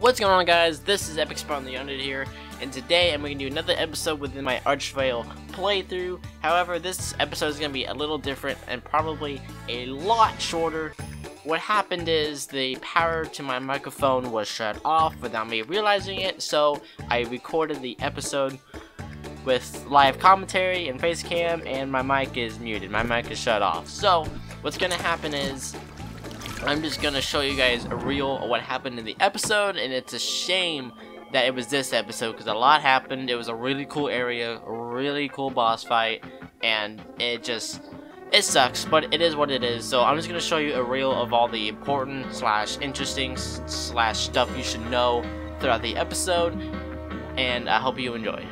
What's going on guys, this is Epic Spartan 300 here, and today I'm going to do another episode within my Archvale playthrough. However, this episode is going to be a little different and probably a lot shorter. What happened is the power to my microphone was shut off without me realizing it, so I recorded the episode with live commentary and face cam, and my mic is muted. My mic is shut off. So, what's going to happen is I'm just gonna show you guys a reel of what happened in the episode, and it's a shame that it was this episode because a lot happened. It was a really cool area, really cool boss fight, and it just it sucks, but it is what it is. So I'm just gonna show you a reel of all the important slash interesting slash stuff you should know throughout the episode, and I hope you enjoy.